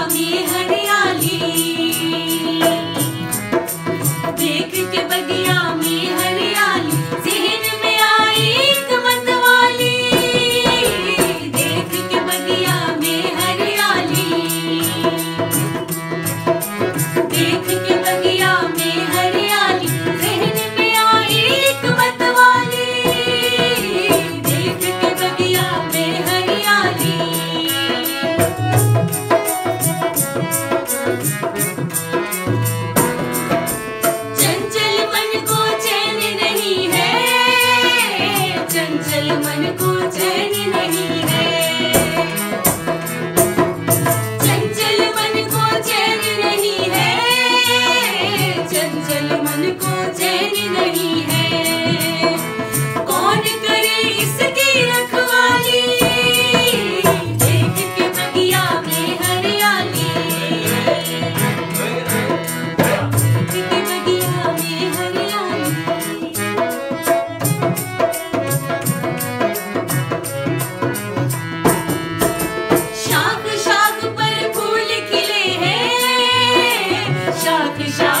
में हरियाली चैन नहीं Shark, shark.